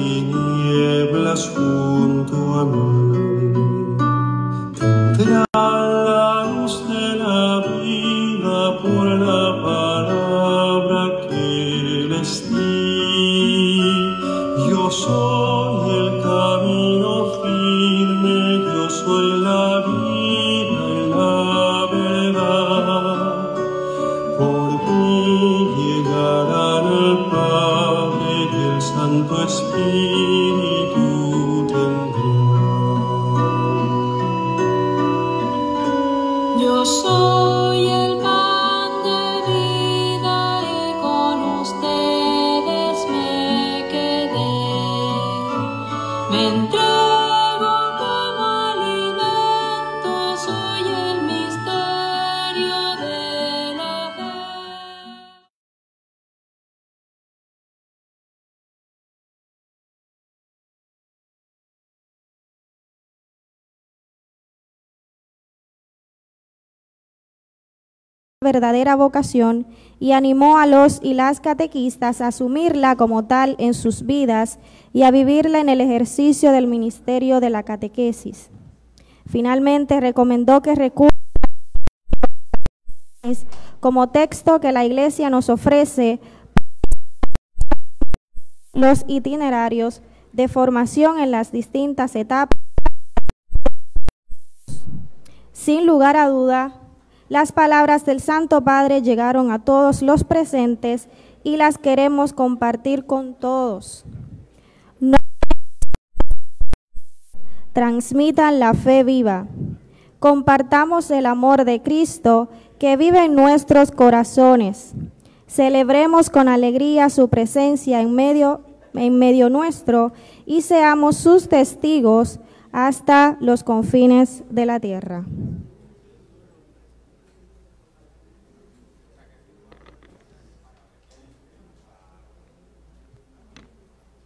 tinieblas junto a mí. Verdadera vocación y animó a los y las catequistas a asumirla como tal en sus vidas y a vivirla en el ejercicio del ministerio de la catequesis. Finalmente recomendó que recurran como texto que la Iglesia nos ofrece los itinerarios de formación en las distintas etapas. Sin lugar a duda, las palabras del Santo Padre llegaron a todos los presentes y las queremos compartir con todos. Transmitan la fe viva. Compartamos el amor de Cristo que vive en nuestros corazones. Celebremos con alegría su presencia en medio, en medio nuestro y seamos sus testigos hasta los confines de la tierra.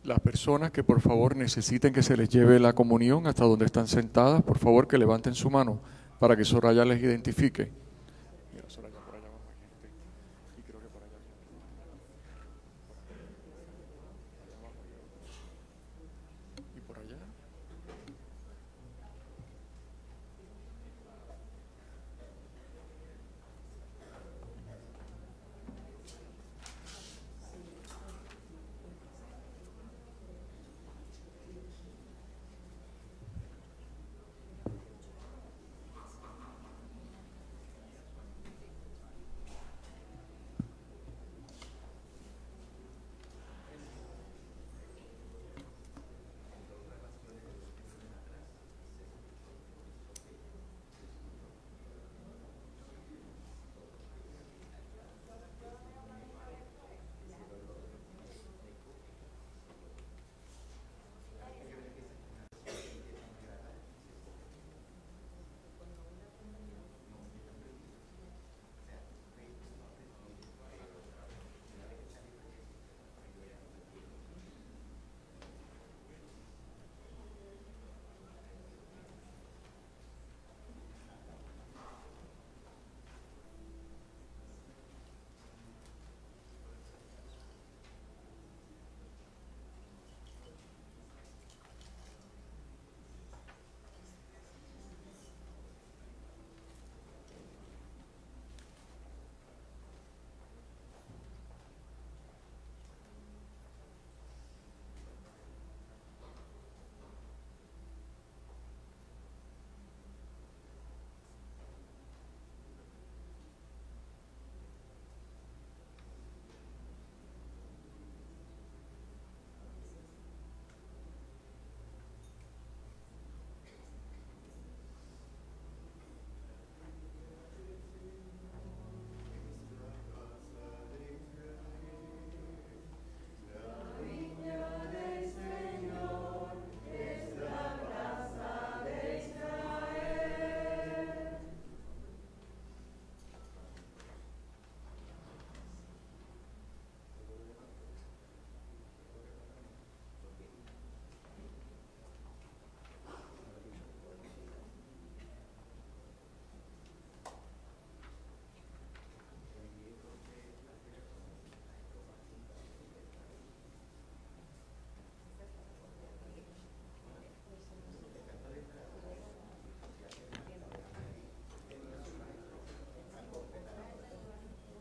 Las personas que por favor necesiten que se les lleve la comunión hasta donde están sentadas, por favor que levanten su mano para que Soraya les identifique.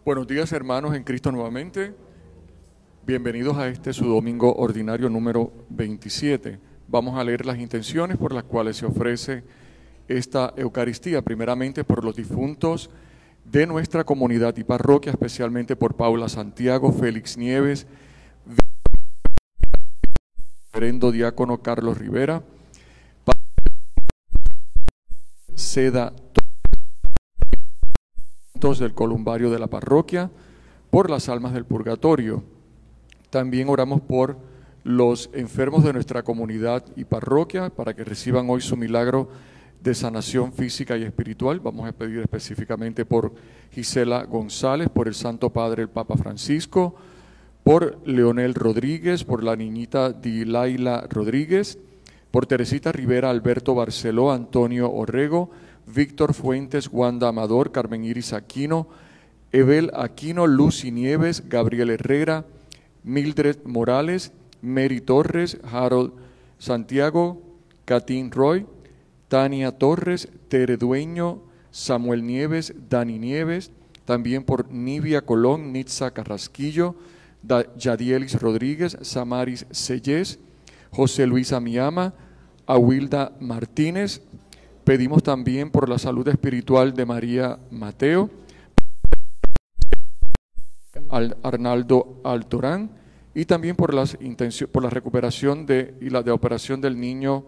Buenos días hermanos en Cristo nuevamente. Bienvenidos a este su domingo ordinario número 27. Vamos a leer las intenciones por las cuales se ofrece esta Eucaristía, primeramente por los difuntos de nuestra comunidad y parroquia, especialmente por Paula Santiago, Félix Nieves, reverendo diácono Carlos Rivera, Seda del columbario de la parroquia, por las almas del purgatorio. También oramos por los enfermos de nuestra comunidad y parroquia para que reciban hoy su milagro de sanación física y espiritual. Vamos a pedir específicamente por Gisela González, por el Santo Padre el Papa Francisco, por Leonel Rodríguez, por la niñita Dilaila Rodríguez, por Teresita Rivera, Alberto Barceló, Antonio Orrego, Víctor Fuentes, Wanda Amador, Carmen Iris Aquino, Evel Aquino, Lucy Nieves, Gabriel Herrera, Mildred Morales, Mary Torres, Harold Santiago, Katín Roy, Tania Torres, Tere Dueño, Samuel Nieves, Dani Nieves, también por Nivia Colón, Nitza Carrasquillo, Yadielis Rodríguez, Samaris Sellés, José Luis Amiama, Awilda Martínez, Pedimos también por la salud espiritual de María Mateo, Arnaldo Altorán y también por, las por la recuperación de, y la de operación del niño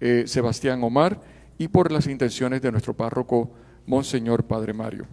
eh, Sebastián Omar y por las intenciones de nuestro párroco Monseñor Padre Mario.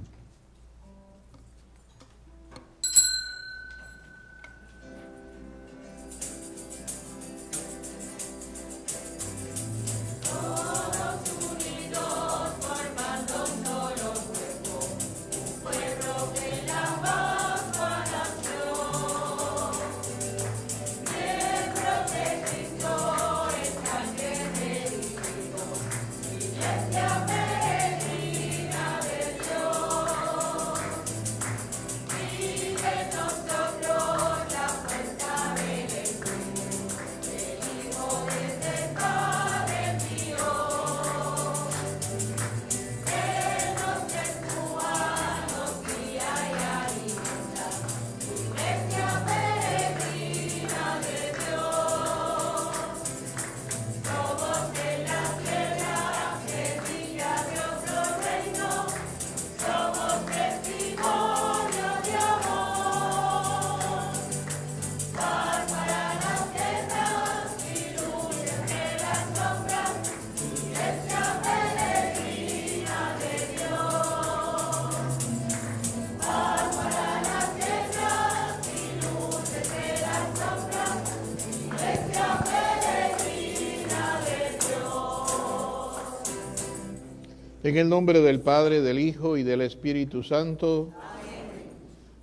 En el nombre del Padre, del Hijo y del Espíritu Santo,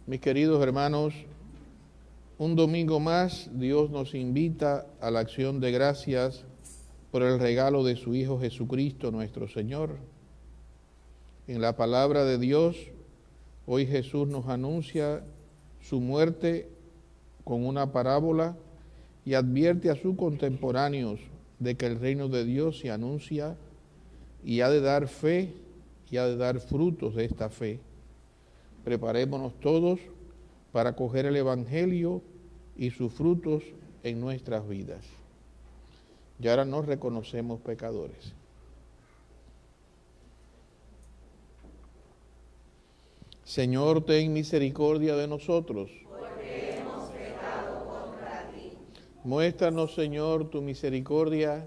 mis queridos hermanos, un domingo más Dios nos invita a la acción de gracias por el regalo de su Hijo Jesucristo nuestro Señor. En la palabra de Dios, hoy Jesús nos anuncia su muerte con una parábola y advierte a sus contemporáneos de que el reino de Dios se anuncia y ha de dar fe y ha de dar frutos de esta fe. Preparémonos todos para coger el Evangelio y sus frutos en nuestras vidas. Y ahora nos reconocemos pecadores. Señor, ten misericordia de nosotros. Porque hemos pecado contra ti. Muéstranos, Señor, tu misericordia.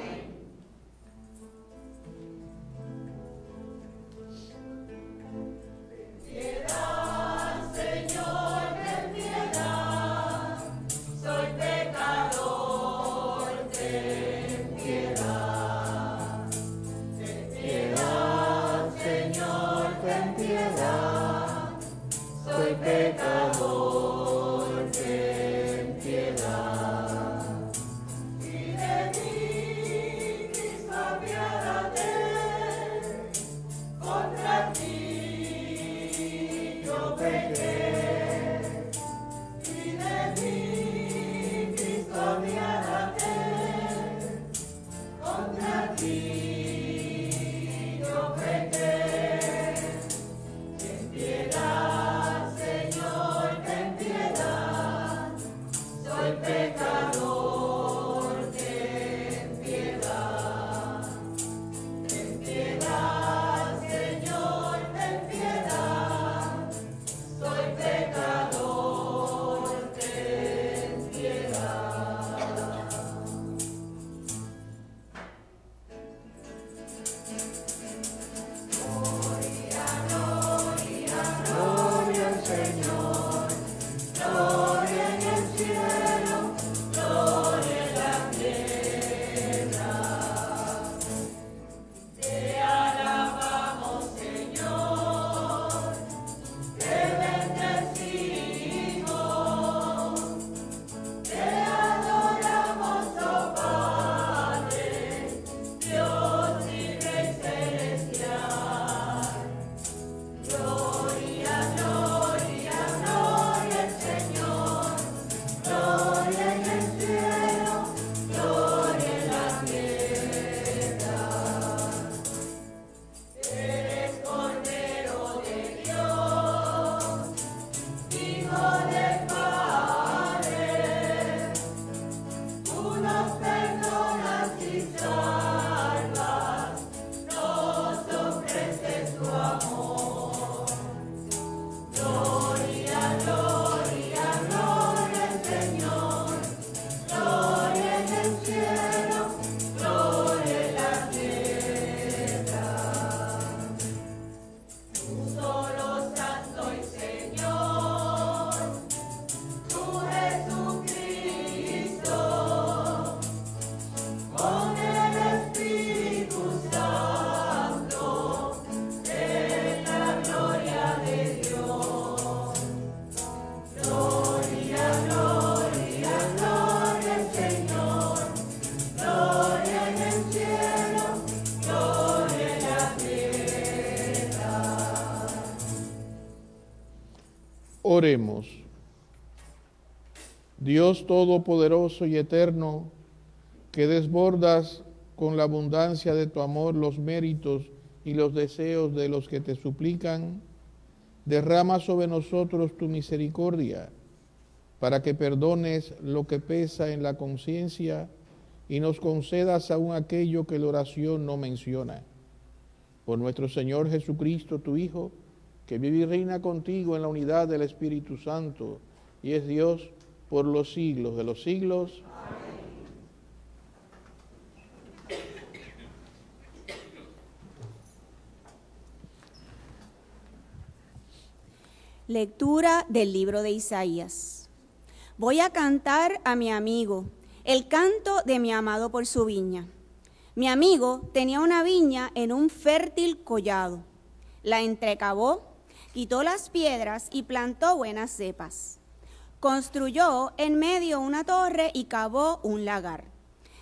see. Dios Todopoderoso y Eterno, que desbordas con la abundancia de tu amor los méritos y los deseos de los que te suplican, derrama sobre nosotros tu misericordia, para que perdones lo que pesa en la conciencia y nos concedas aún aquello que la oración no menciona. Por nuestro Señor Jesucristo, tu Hijo, que vive y reina contigo en la unidad del Espíritu Santo y es Dios por los siglos de los siglos. Lectura del libro de Isaías. Voy a cantar a mi amigo el canto de mi amado por su viña. Mi amigo tenía una viña en un fértil collado. La entrecavó, quitó las piedras y plantó buenas cepas. Construyó en medio una torre y cavó un lagar.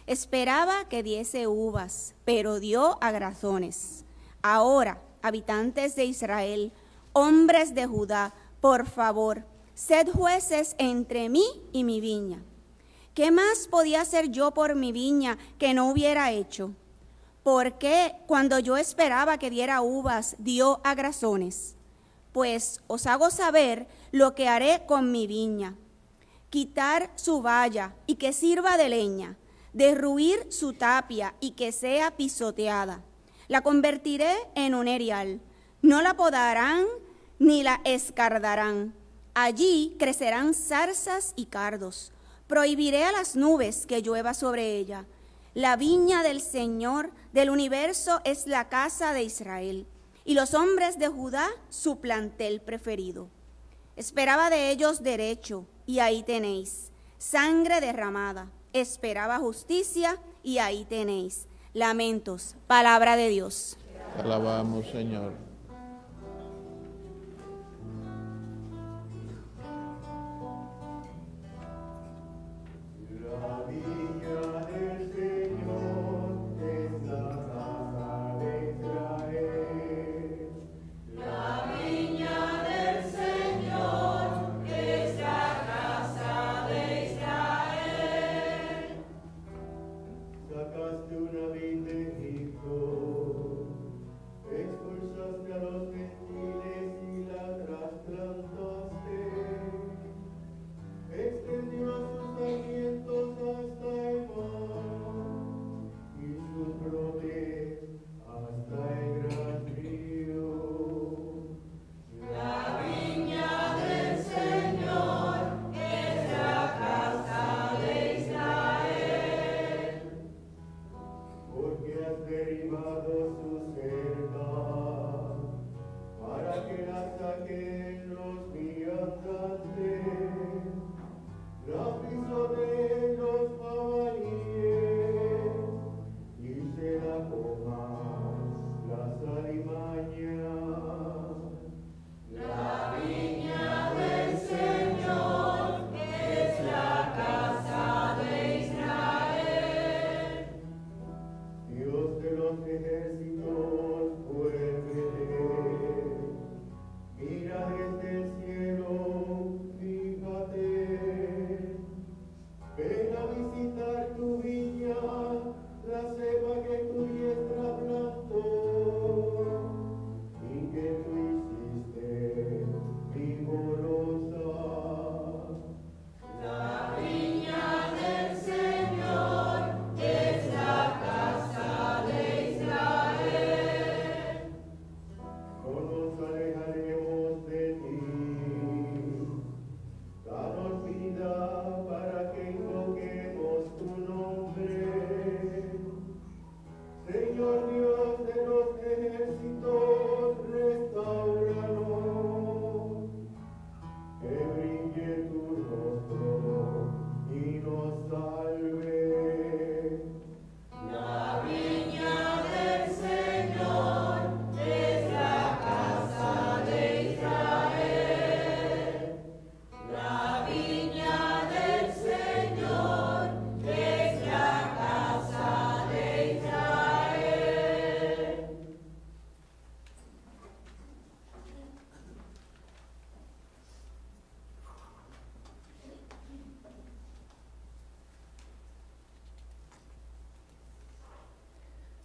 Esperaba que diese uvas, pero dio agrazones. Ahora, habitantes de Israel, hombres de Judá, por favor, sed jueces entre mí y mi viña. ¿Qué más podía hacer yo por mi viña que no hubiera hecho? ¿Por qué cuando yo esperaba que diera uvas dio agrazones? Pues os hago saber lo que haré con mi viña. Quitar su valla y que sirva de leña, derruir su tapia y que sea pisoteada. La convertiré en un erial. No la podarán ni la escardarán. Allí crecerán zarzas y cardos. Prohibiré a las nubes que llueva sobre ella. La viña del Señor del universo es la casa de Israel, y los hombres de Judá su plantel preferido. Esperaba de ellos derecho, y ahí tenéis. Sangre derramada. Esperaba justicia, y ahí tenéis. Lamentos. Palabra de Dios. Alabamos, Señor.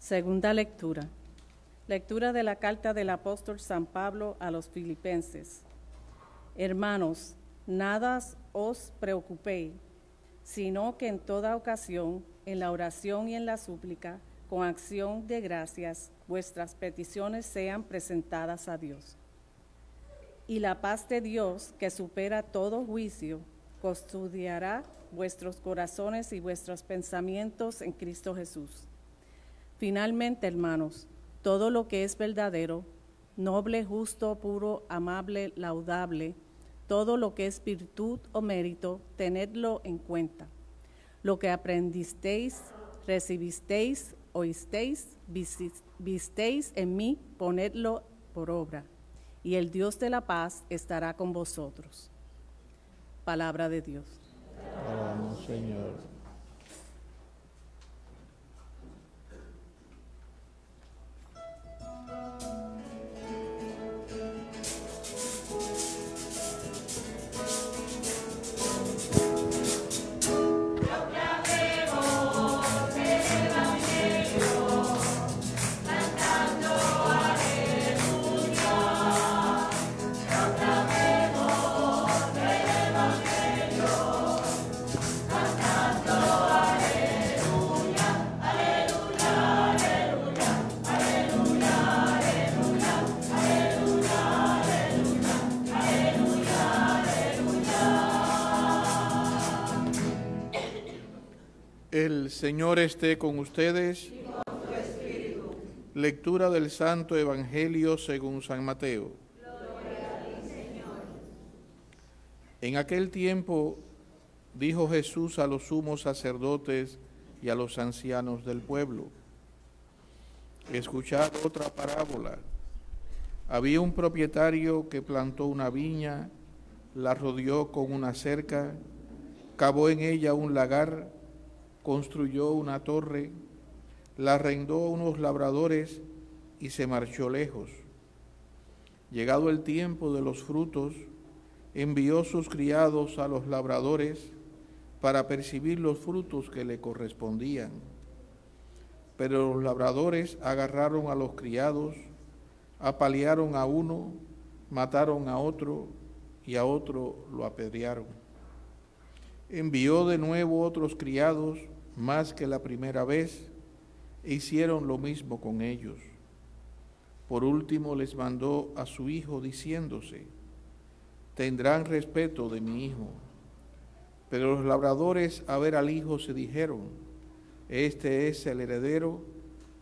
Segunda lectura. Lectura de la carta del apóstol San Pablo a los filipenses. Hermanos, nada os preocupéis, sino que en toda ocasión, en la oración y en la súplica, con acción de gracias, vuestras peticiones sean presentadas a Dios. Y la paz de Dios, que supera todo juicio, custodiará vuestros corazones y vuestros pensamientos en Cristo Jesús. Finalmente, hermanos, todo lo que es verdadero, noble, justo, puro, amable, laudable, todo lo que es virtud o mérito, tenedlo en cuenta. Lo que aprendisteis, recibisteis, oísteis, visteis en mí, ponedlo por obra. Y el Dios de la paz estará con vosotros. Palabra de Dios. Alabamos, Señor. Señor esté con ustedes. Lectura del Santo Evangelio según San Mateo. En aquel tiempo dijo Jesús a los sumos sacerdotes y a los ancianos del pueblo, escuchad otra parábola. Había un propietario que plantó una viña, la rodeó con una cerca, cavó en ella un lagar, construyó una torre, la arrendó a unos labradores y se marchó lejos. Llegado el tiempo de los frutos, envió sus criados a los labradores para percibir los frutos que le correspondían. Pero los labradores agarraron a los criados, apalearon a uno, mataron a otro y a otro lo apedrearon. Envió de nuevo otros criados, más que la primera vez, e hicieron lo mismo con ellos. Por último les mandó a su hijo diciéndose, tendrán respeto de mi hijo. Pero los labradores a ver al hijo se dijeron, este es el heredero,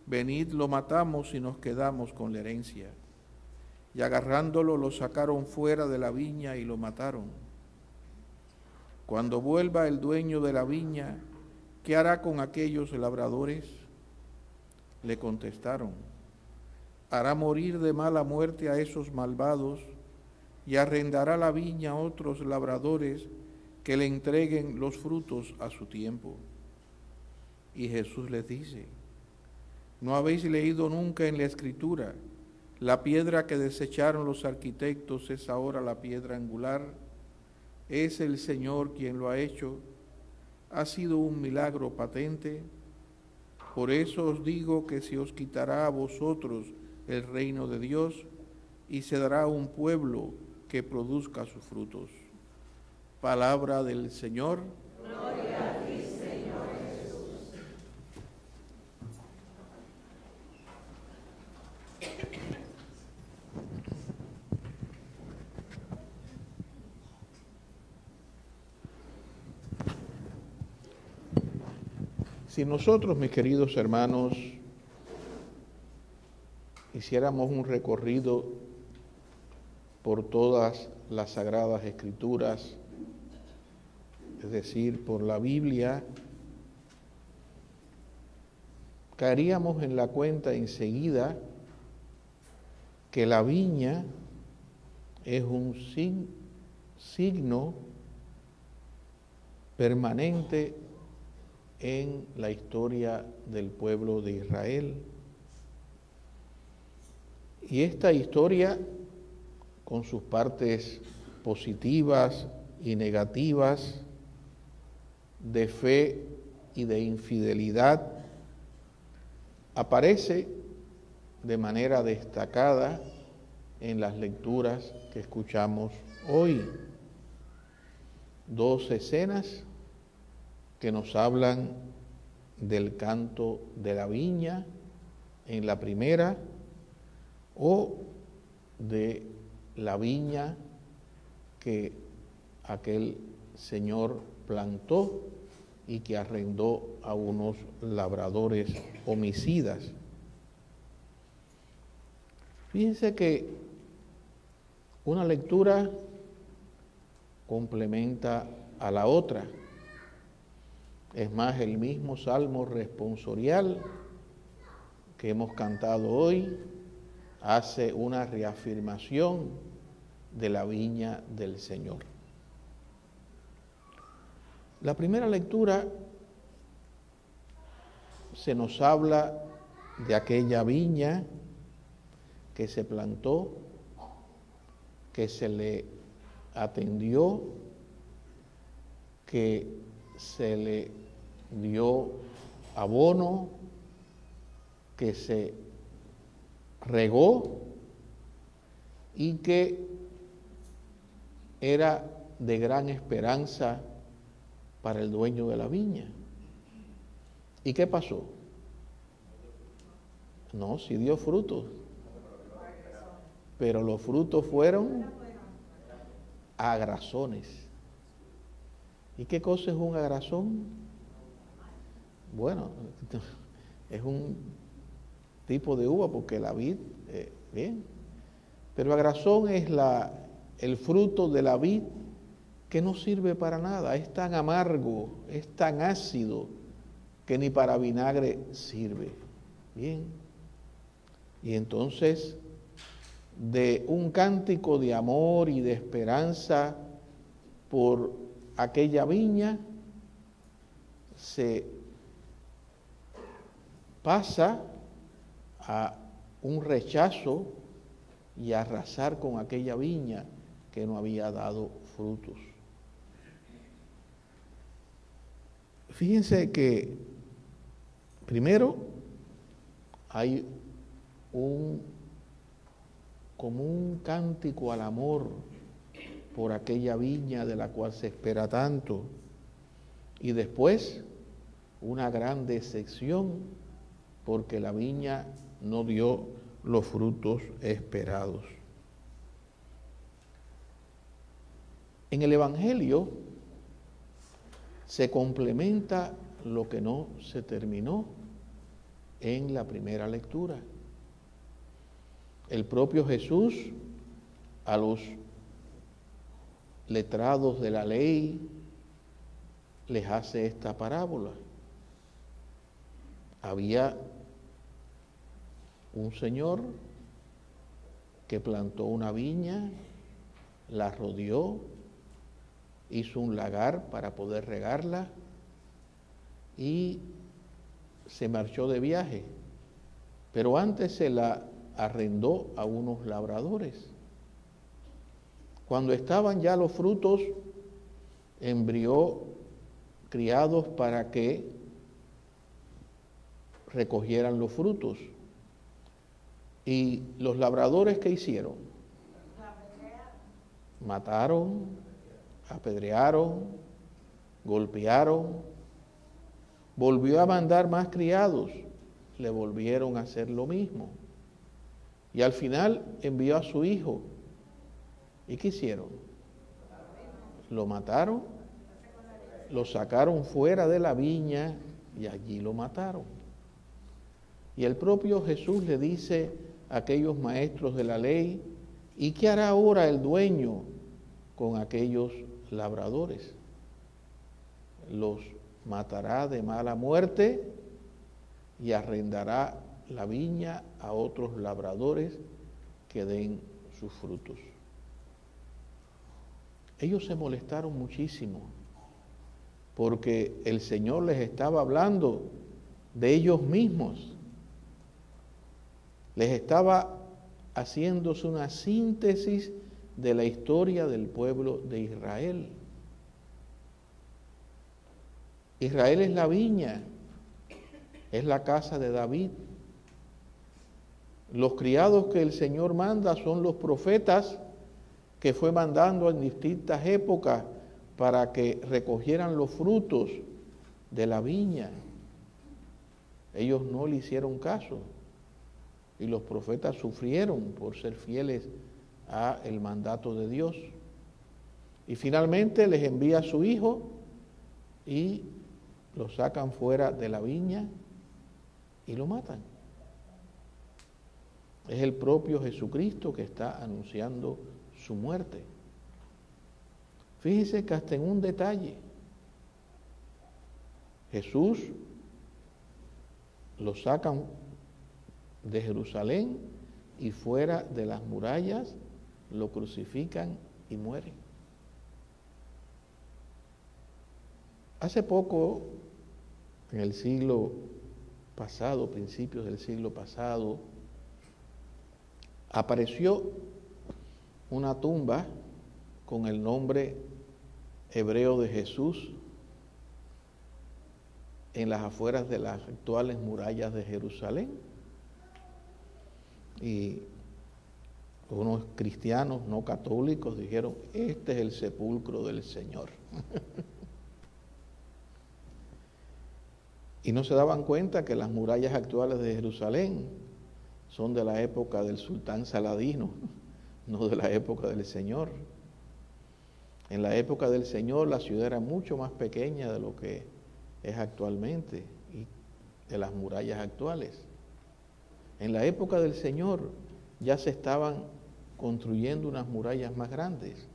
venid lo matamos y nos quedamos con la herencia. Y agarrándolo lo sacaron fuera de la viña y lo mataron. Cuando vuelva el dueño de la viña, ¿qué hará con aquellos labradores? Le contestaron, hará morir de mala muerte a esos malvados y arrendará la viña a otros labradores que le entreguen los frutos a su tiempo. Y Jesús les dice, ¿no habéis leído nunca en la escritura, la piedra que desecharon los arquitectos es ahora la piedra angular? Es el Señor quien lo ha hecho ha sido un milagro patente. Por eso os digo que se os quitará a vosotros el reino de Dios y se dará un pueblo que produzca sus frutos. Palabra del Señor. Gloria Si nosotros, mis queridos hermanos, hiciéramos un recorrido por todas las sagradas escrituras, es decir, por la Biblia, caeríamos en la cuenta enseguida que la viña es un signo permanente en la historia del pueblo de Israel. Y esta historia, con sus partes positivas y negativas, de fe y de infidelidad, aparece de manera destacada en las lecturas que escuchamos hoy. Dos escenas que nos hablan del canto de la viña en la primera o de la viña que aquel señor plantó y que arrendó a unos labradores homicidas. Fíjense que una lectura complementa a la otra. Es más, el mismo salmo responsorial que hemos cantado hoy hace una reafirmación de la viña del Señor. La primera lectura se nos habla de aquella viña que se plantó, que se le atendió, que se le dio abono, que se regó y que era de gran esperanza para el dueño de la viña. ¿Y qué pasó? No, sí dio frutos, pero los frutos fueron agrazones. ¿Y qué cosa es un agrazón? Bueno, es un tipo de uva porque la vid, eh, bien, pero agrazón es la, el fruto de la vid que no sirve para nada, es tan amargo, es tan ácido, que ni para vinagre sirve. Bien. Y entonces, de un cántico de amor y de esperanza por aquella viña, se pasa a un rechazo y a arrasar con aquella viña que no había dado frutos. Fíjense que primero hay un como un cántico al amor por aquella viña de la cual se espera tanto y después una gran decepción porque la viña no dio los frutos esperados. En el Evangelio se complementa lo que no se terminó en la primera lectura. El propio Jesús a los letrados de la ley les hace esta parábola. Había un señor que plantó una viña, la rodeó, hizo un lagar para poder regarla y se marchó de viaje. Pero antes se la arrendó a unos labradores. Cuando estaban ya los frutos, embrió criados para que recogieran los frutos. ¿Y los labradores qué hicieron? Mataron, apedrearon, golpearon, volvió a mandar más criados, le volvieron a hacer lo mismo. Y al final envió a su hijo. ¿Y qué hicieron? Lo mataron, lo sacaron fuera de la viña y allí lo mataron. Y el propio Jesús le dice aquellos maestros de la ley, ¿y qué hará ahora el dueño con aquellos labradores. Los matará de mala muerte y arrendará la viña a otros labradores que den sus frutos. Ellos se molestaron muchísimo porque el Señor les estaba hablando de ellos mismos. Les estaba haciéndose una síntesis de la historia del pueblo de Israel. Israel es la viña, es la casa de David, Los criados que el Señor manda son los profetas que fue mandando en distintas épocas para que recogieran los frutos de la viña. Ellos no le hicieron caso y los profetas sufrieron por ser fieles a el mandato de Dios. Y finalmente les envía a su hijo y lo sacan fuera de la viña y lo matan. Es el propio Jesucristo que está anunciando su muerte. Fíjese que hasta en un detalle, Jesús lo sacan de Jerusalén y fuera de las murallas lo crucifican y mueren. Hace poco, en el siglo pasado, principios del siglo pasado, apareció una tumba con el nombre hebreo de Jesús en las afueras de las actuales murallas de Jerusalén. Y unos cristianos no católicos dijeron, este es el sepulcro del Señor. y no se daban cuenta que las murallas actuales de Jerusalén son de la época del sultán Saladino, no de la época del Señor. En la época del Señor la ciudad era mucho más pequeña de lo que es actualmente y de las murallas actuales. En la época del Señor ya se estaban construyendo unas murallas más grandes,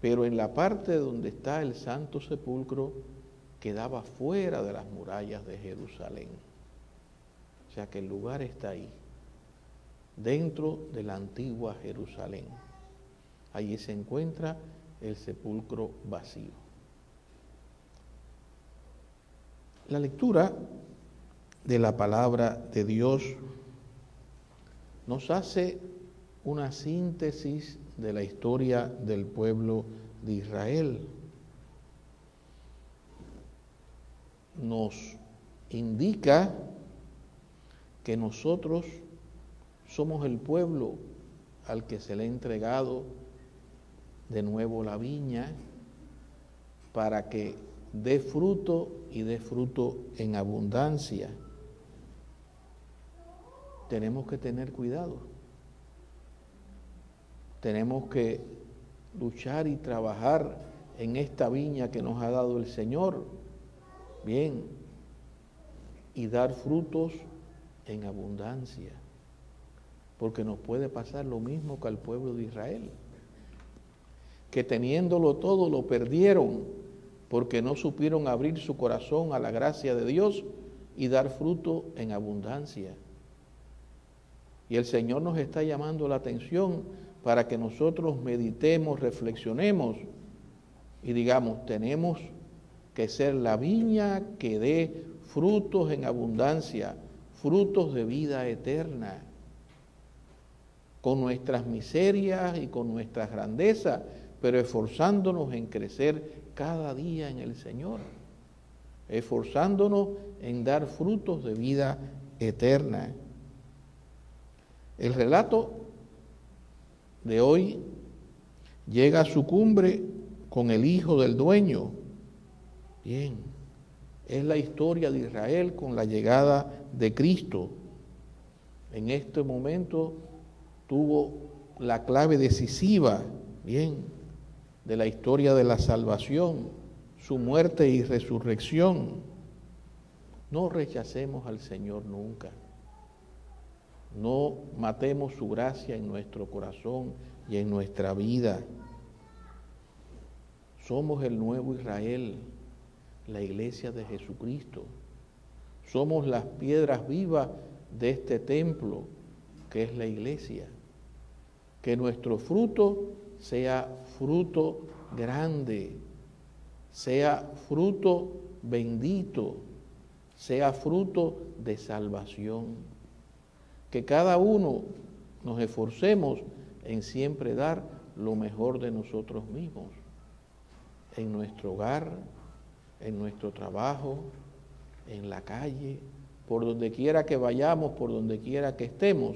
pero en la parte donde está el Santo Sepulcro quedaba fuera de las murallas de Jerusalén. O sea que el lugar está ahí, dentro de la antigua Jerusalén. Allí se encuentra el sepulcro vacío. La lectura de la palabra de Dios nos hace una síntesis de la historia del pueblo de Israel. Nos indica que nosotros somos el pueblo al que se le ha entregado de nuevo la viña para que dé fruto y dé fruto en abundancia. Tenemos que tener cuidado. Tenemos que luchar y trabajar en esta viña que nos ha dado el Señor. Bien. Y dar frutos en abundancia. Porque nos puede pasar lo mismo que al pueblo de Israel. Que teniéndolo todo lo perdieron porque no supieron abrir su corazón a la gracia de Dios y dar fruto en abundancia. Y el Señor nos está llamando la atención para que nosotros meditemos, reflexionemos y digamos, tenemos que ser la viña que dé frutos en abundancia, frutos de vida eterna. Con nuestras miserias y con nuestras grandezas, pero esforzándonos en crecer cada día en el Señor, esforzándonos en dar frutos de vida eterna. El relato de hoy llega a su cumbre con el hijo del dueño. Bien, es la historia de Israel con la llegada de Cristo. En este momento tuvo la clave decisiva, bien, de la historia de la salvación, su muerte y resurrección. No rechacemos al Señor nunca. No matemos su gracia en nuestro corazón y en nuestra vida. Somos el nuevo Israel, la iglesia de Jesucristo. Somos las piedras vivas de este templo que es la iglesia. Que nuestro fruto sea fruto grande, sea fruto bendito, sea fruto de salvación. Que cada uno nos esforcemos en siempre dar lo mejor de nosotros mismos, en nuestro hogar, en nuestro trabajo, en la calle, por donde quiera que vayamos, por donde quiera que estemos,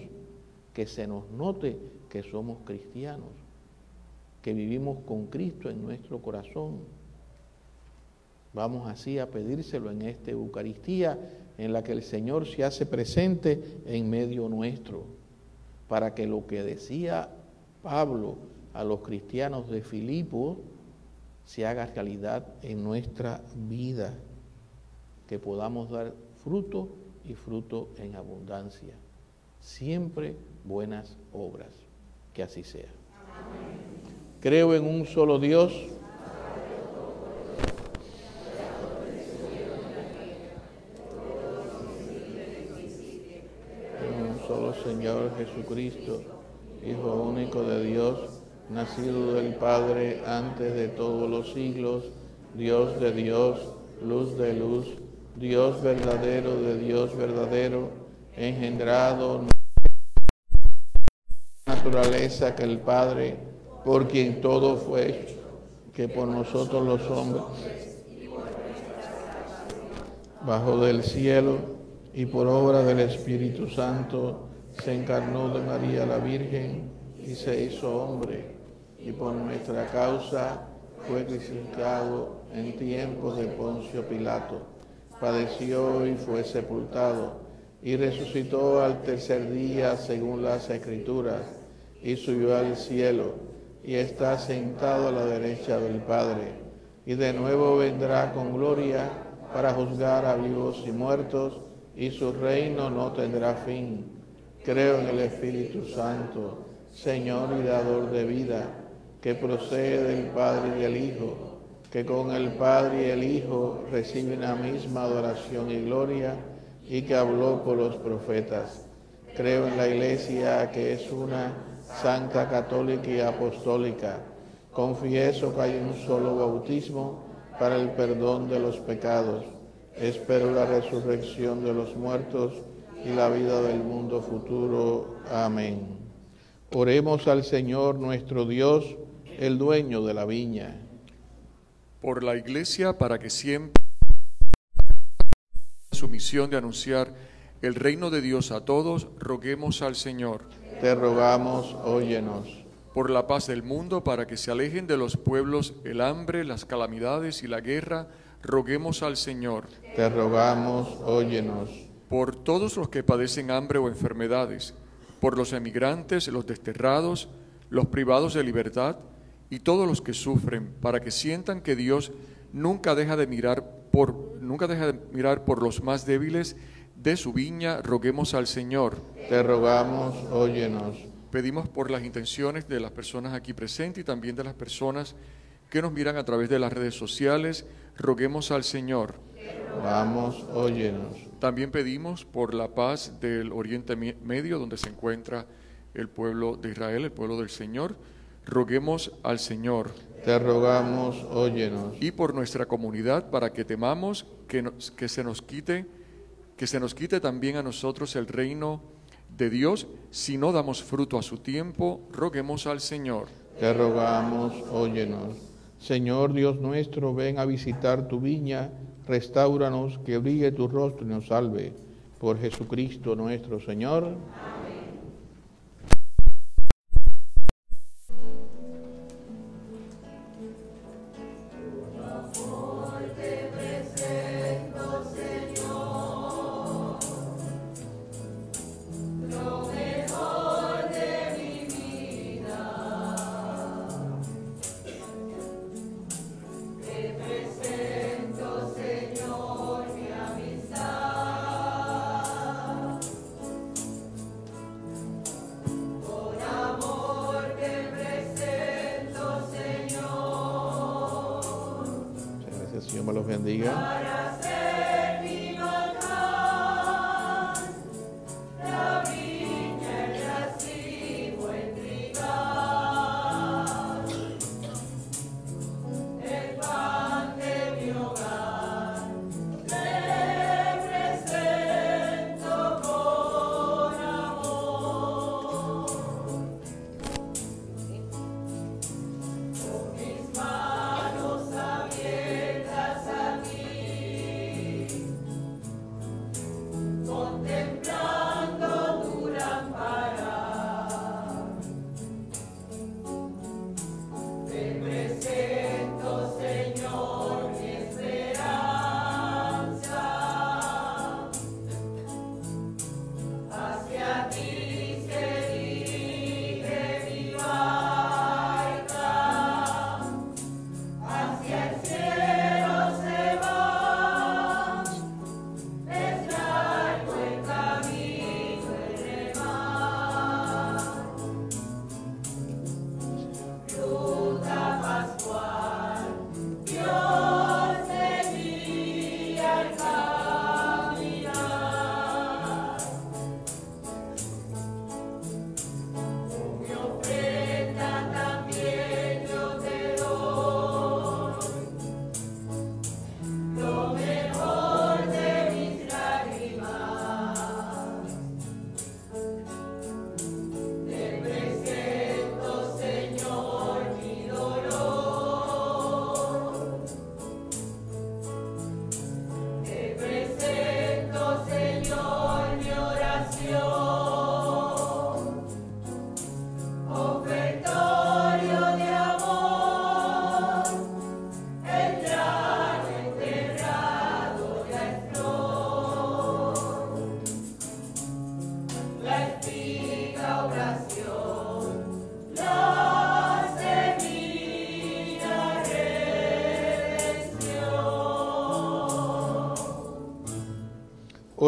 que se nos note que somos cristianos, que vivimos con Cristo en nuestro corazón. Vamos así a pedírselo en esta Eucaristía en la que el Señor se hace presente en medio nuestro, para que lo que decía Pablo a los cristianos de Filipo se haga realidad en nuestra vida, que podamos dar fruto y fruto en abundancia. Siempre buenas obras. Que así sea. Creo en un solo Dios. En un solo Señor Jesucristo, Hijo único de Dios, nacido del Padre antes de todos los siglos, Dios de Dios, luz de luz, Dios verdadero de Dios verdadero, engendrado naturaleza que el Padre, por quien todo fue hecho, que por nosotros los hombres, bajo del cielo y por obra del Espíritu Santo, se encarnó de María la Virgen y se hizo hombre, y por nuestra causa fue crucificado en tiempos de Poncio Pilato, padeció y fue sepultado, y resucitó al tercer día según las Escrituras, y subió al cielo, y está sentado a la derecha del Padre, y de nuevo vendrá con gloria para juzgar a vivos y muertos, y su reino no tendrá fin. Creo en el Espíritu Santo, Señor y dador de vida, que procede del Padre y del Hijo, que con el Padre y el Hijo recibe una misma adoración y gloria, y que habló por los profetas. Creo en la Iglesia que es una santa, católica y apostólica. Confieso que hay un solo bautismo para el perdón de los pecados. Espero la resurrección de los muertos y la vida del mundo futuro. Amén. Oremos al Señor nuestro Dios, el dueño de la viña. Por la Iglesia, para que siempre su misión de anunciar el reino de Dios a todos, roguemos al Señor. Te rogamos, óyenos. Por la paz del mundo, para que se alejen de los pueblos el hambre, las calamidades y la guerra, roguemos al Señor. Te rogamos, óyenos. Por todos los que padecen hambre o enfermedades, por los emigrantes, los desterrados, los privados de libertad y todos los que sufren, para que sientan que Dios nunca deja de mirar por nunca deja de mirar por los más débiles de su viña, roguemos al Señor. Te rogamos, óyenos. Pedimos por las intenciones de las personas aquí presentes y también de las personas que nos miran a través de las redes sociales, roguemos al Señor. Vamos, óyenos. También pedimos por la paz del Oriente Medio, donde se encuentra el pueblo de Israel, el pueblo del Señor. Roguemos al Señor. Te rogamos, óyenos. Y por nuestra comunidad, para que temamos que, que se nos quite, que se nos quite también a nosotros el reino de Dios, si no damos fruto a su tiempo, roguemos al Señor. Te rogamos, óyenos. Señor Dios nuestro, ven a visitar tu viña, restauranos, que brille tu rostro y nos salve. Por Jesucristo nuestro Señor.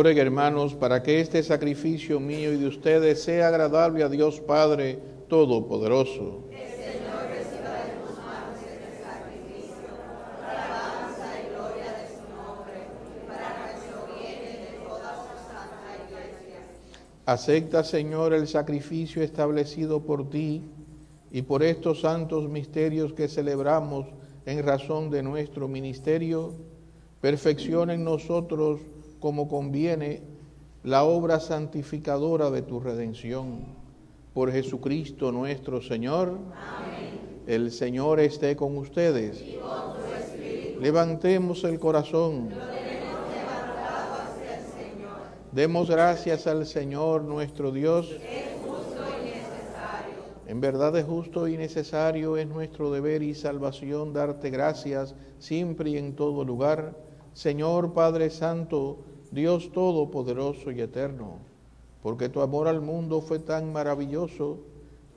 Oren hermanos para que este sacrificio mío y de ustedes sea agradable a Dios Padre Todopoderoso. Acepta, Señor, el sacrificio establecido por ti y por estos santos misterios que celebramos en razón de nuestro ministerio. Perfecciona en nosotros como conviene la obra santificadora de tu redención. Por Jesucristo nuestro Señor. Amén. El Señor esté con ustedes. Y con tu espíritu. Levantemos el corazón. Lo tenemos levantado hacia el Señor. Demos gracias al Señor nuestro Dios. Es justo y necesario. En verdad es justo y necesario, es nuestro deber y salvación darte gracias siempre y en todo lugar. Señor Padre Santo, Dios Todopoderoso y Eterno, porque tu amor al mundo fue tan maravilloso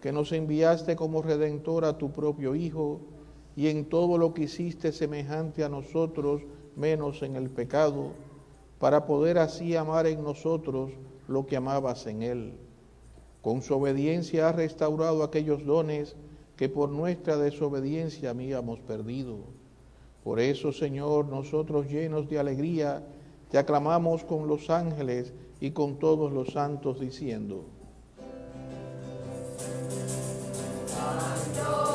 que nos enviaste como redentor a tu propio Hijo, y en todo lo que hiciste semejante a nosotros, menos en el pecado, para poder así amar en nosotros lo que amabas en Él. Con su obediencia has restaurado aquellos dones que por nuestra desobediencia habíamos perdido. Por eso, Señor, nosotros llenos de alegría, te aclamamos con los ángeles y con todos los santos diciendo, Santo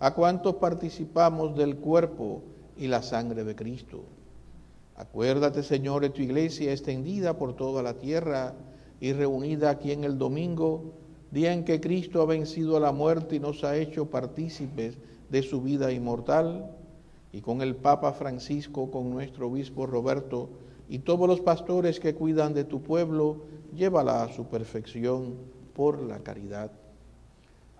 a cuantos participamos del cuerpo y la sangre de Cristo. Acuérdate, Señor, de tu iglesia extendida por toda la tierra y reunida aquí en el domingo, día en que Cristo ha vencido a la muerte y nos ha hecho partícipes de su vida inmortal, y con el Papa Francisco, con nuestro obispo Roberto, y todos los pastores que cuidan de tu pueblo, llévala a su perfección por la caridad.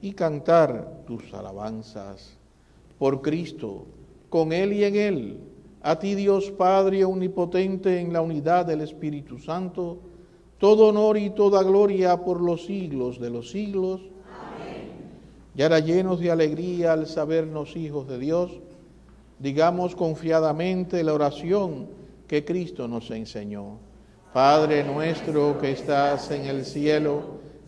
y cantar tus alabanzas. Por Cristo, con Él y en Él, a ti Dios Padre Omnipotente en la unidad del Espíritu Santo, todo honor y toda gloria por los siglos de los siglos. Amén. Y ahora llenos de alegría al sabernos hijos de Dios, digamos confiadamente la oración que Cristo nos enseñó. Padre nuestro que estás en el cielo,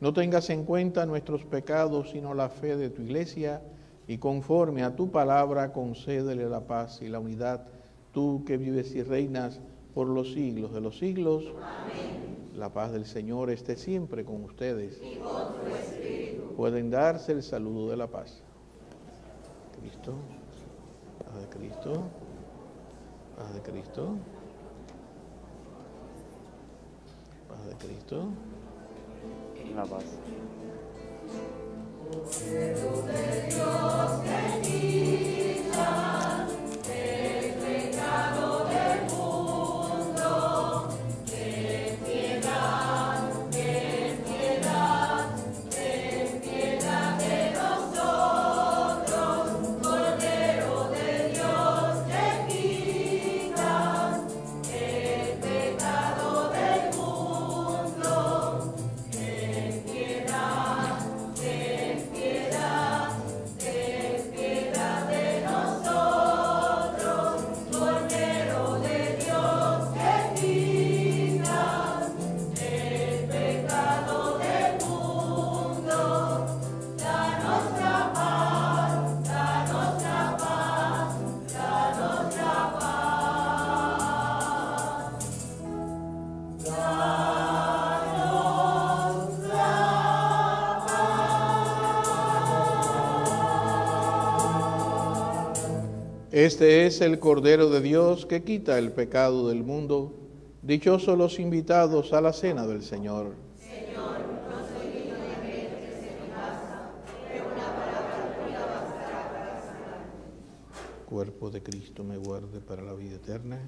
no tengas en cuenta nuestros pecados, sino la fe de tu iglesia, y conforme a tu palabra concédele la paz y la unidad, tú que vives y reinas por los siglos de los siglos. Amén. La paz del Señor esté siempre con ustedes. Y con tu espíritu. Pueden darse el saludo de la paz. Cristo, paz de Cristo, paz de Cristo, paz de Cristo. La paz. Este es el Cordero de Dios que quita el pecado del mundo. Dichosos los invitados a la cena del Señor. Señor, no soy digno de que entres en mi casa, pero una palabra tuya bastará para sanar. Cuerpo de Cristo me guarde para la vida eterna.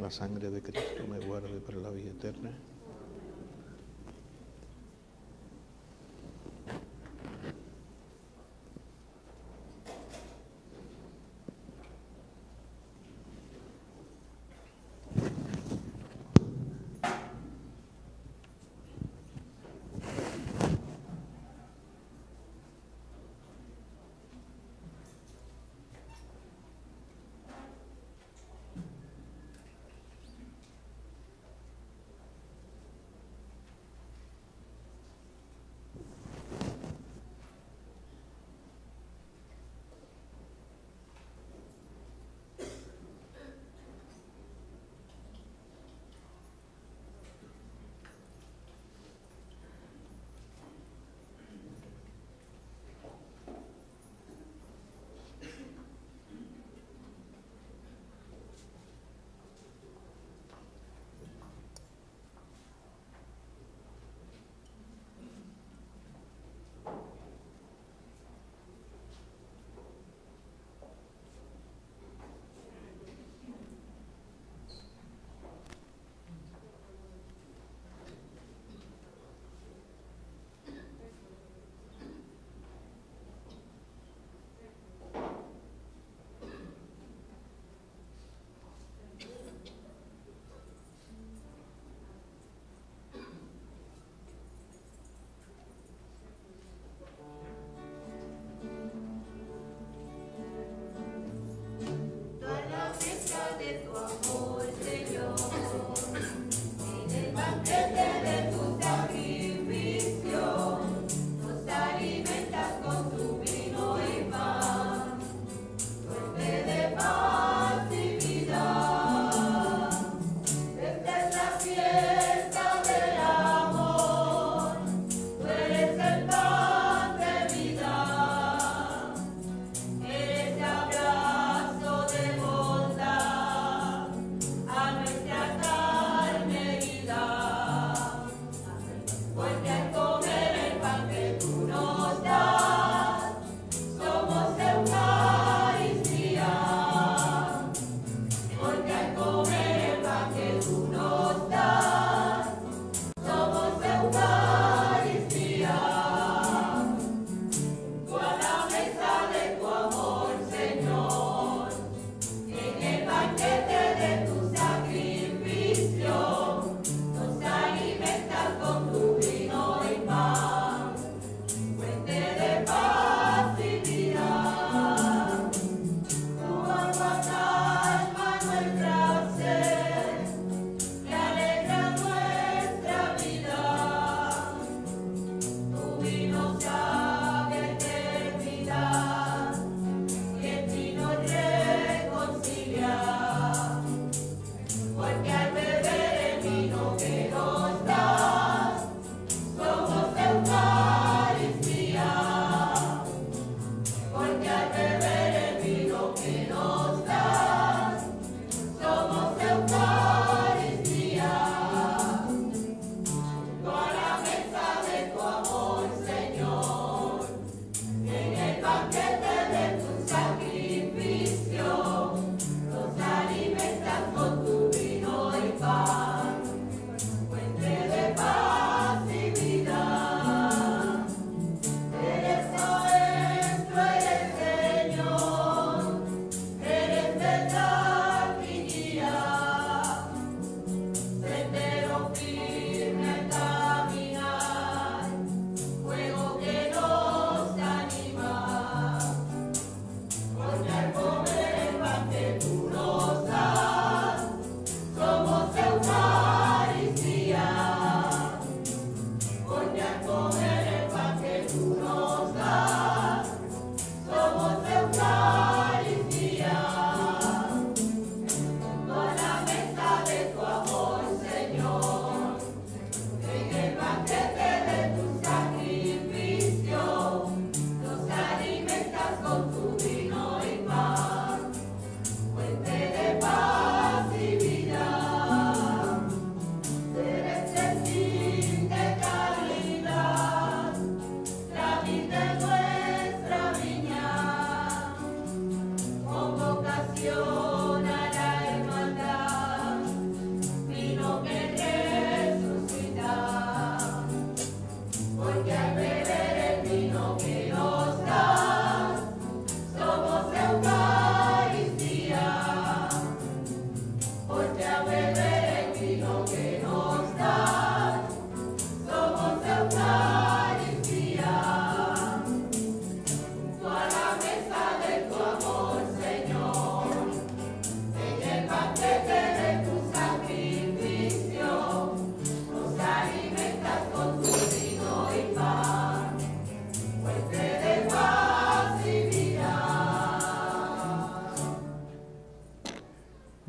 La sangre de Cristo me guarde para la vida eterna.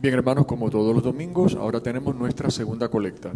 Bien, hermanos, como todos los domingos, ahora tenemos nuestra segunda colecta.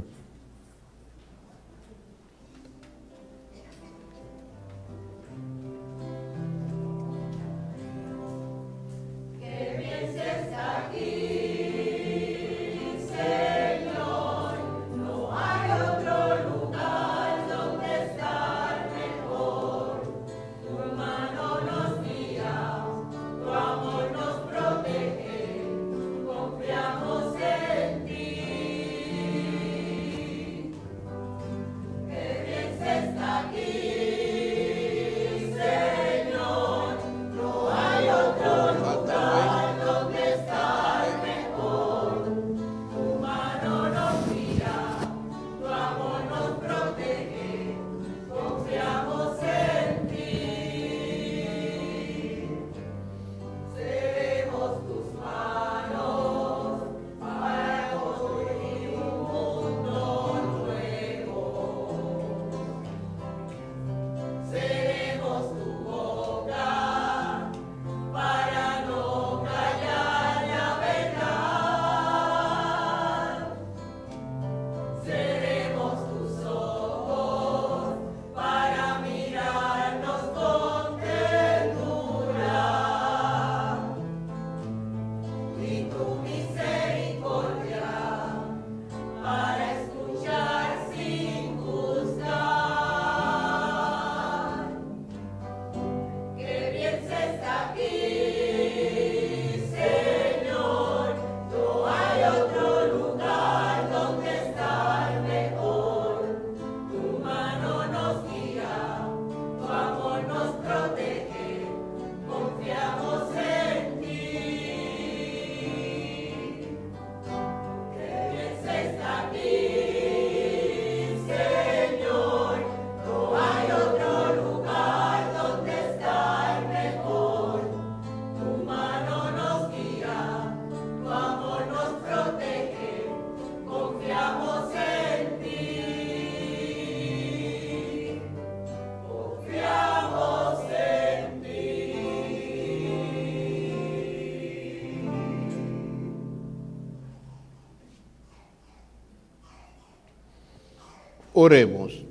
Oremos.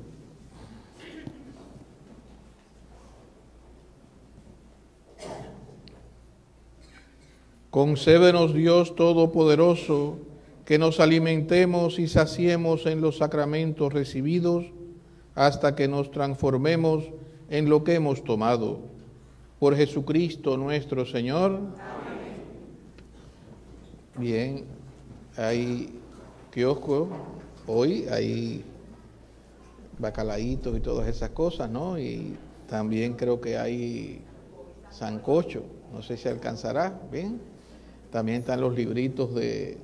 Concédenos Dios Todopoderoso que nos alimentemos y saciemos en los sacramentos recibidos hasta que nos transformemos en lo que hemos tomado. Por Jesucristo nuestro Señor. Bien, hay kiosco hoy, hay bacalaitos y todas esas cosas, ¿no? Y también creo que hay sancocho, no sé si alcanzará, ¿bien? También están los libritos de,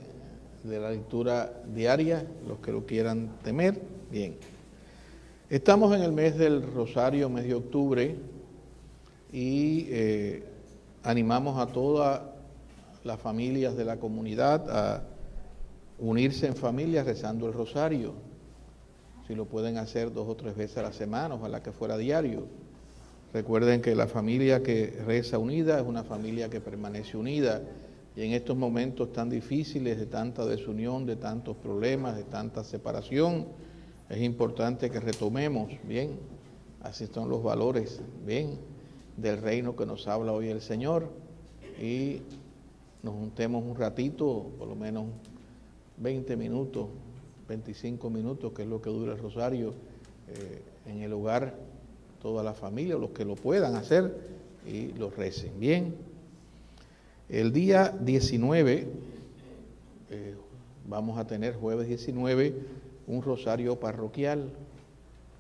de la lectura diaria, los que lo quieran temer, bien. Estamos en el mes del Rosario, mes de octubre, y eh, animamos a todas las familias de la comunidad a unirse en familia rezando el Rosario si lo pueden hacer dos o tres veces a la semana, ojalá que fuera diario. Recuerden que la familia que reza unida es una familia que permanece unida y en estos momentos tan difíciles de tanta desunión, de tantos problemas, de tanta separación, es importante que retomemos, bien, así son los valores, bien, del reino que nos habla hoy el Señor y nos juntemos un ratito, por lo menos 20 minutos 25 minutos, que es lo que dura el rosario eh, en el hogar, toda la familia, los que lo puedan hacer y lo recen. Bien, el día 19, eh, vamos a tener jueves 19, un rosario parroquial.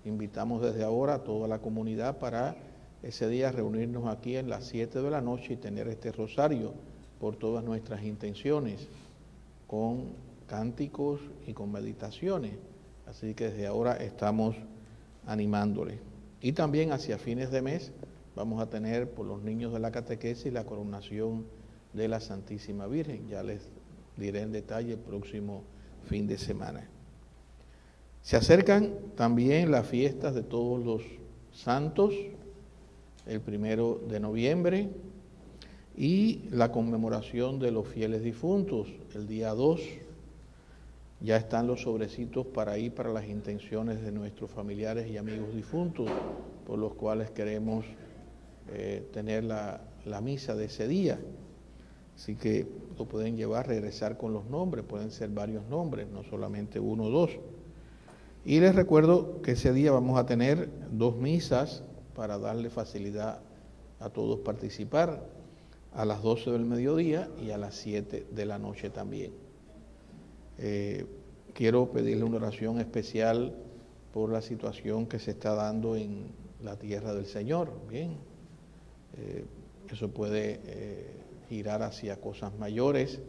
Invitamos desde ahora a toda la comunidad para ese día reunirnos aquí en las 7 de la noche y tener este rosario por todas nuestras intenciones, con cánticos y con meditaciones. Así que desde ahora estamos animándole. Y también hacia fines de mes vamos a tener por los niños de la catequesis la coronación de la Santísima Virgen. Ya les diré en detalle el próximo fin de semana. Se acercan también las fiestas de todos los santos, el primero de noviembre, y la conmemoración de los fieles difuntos, el día 2 ya están los sobrecitos para ir para las intenciones de nuestros familiares y amigos difuntos, por los cuales queremos eh, tener la, la misa de ese día. Así que lo pueden llevar, regresar con los nombres, pueden ser varios nombres, no solamente uno o dos. Y les recuerdo que ese día vamos a tener dos misas para darle facilidad a todos participar, a las 12 del mediodía y a las 7 de la noche también. Eh, quiero pedirle una oración especial por la situación que se está dando en la tierra del Señor. Bien, eh, eso puede eh, girar hacia cosas mayores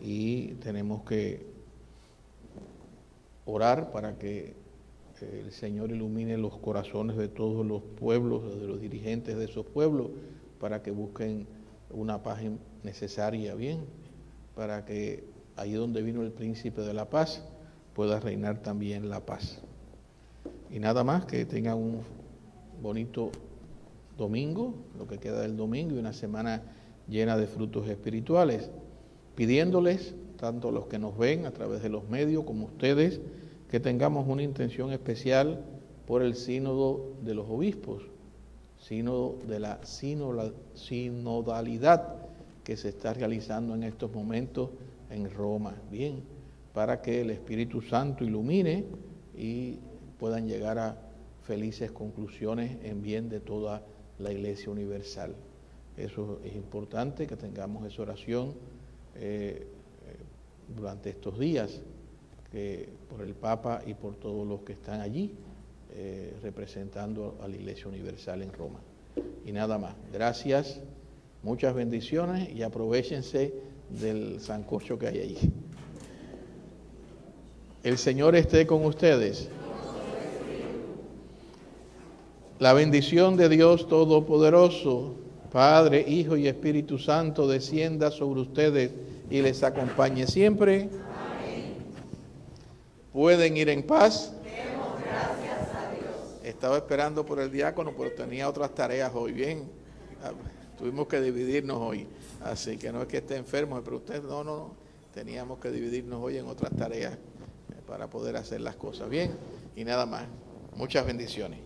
y tenemos que orar para que el Señor ilumine los corazones de todos los pueblos, de los dirigentes de esos pueblos, para que busquen una paz necesaria, bien, para que ahí donde vino el príncipe de la paz, pueda reinar también la paz. Y nada más, que tengan un bonito domingo, lo que queda del domingo, y una semana llena de frutos espirituales, pidiéndoles, tanto los que nos ven a través de los medios como ustedes, que tengamos una intención especial por el sínodo de los obispos, sínodo de la sinodalidad que se está realizando en estos momentos en Roma. Bien, para que el Espíritu Santo ilumine y puedan llegar a felices conclusiones en bien de toda la Iglesia Universal. Eso es importante, que tengamos esa oración eh, eh, durante estos días, que por el Papa y por todos los que están allí eh, representando a la Iglesia Universal en Roma. Y nada más. Gracias, muchas bendiciones y aprovechense del sancocho que hay allí. El Señor esté con ustedes. La bendición de Dios Todopoderoso, Padre, Hijo y Espíritu Santo, descienda sobre ustedes y les acompañe siempre. Pueden ir en paz. Estaba esperando por el diácono, pero tenía otras tareas hoy. Bien, tuvimos que dividirnos hoy. Así que no es que esté enfermo, pero usted no, no, no. Teníamos que dividirnos hoy en otras tareas para poder hacer las cosas bien. Y nada más. Muchas bendiciones.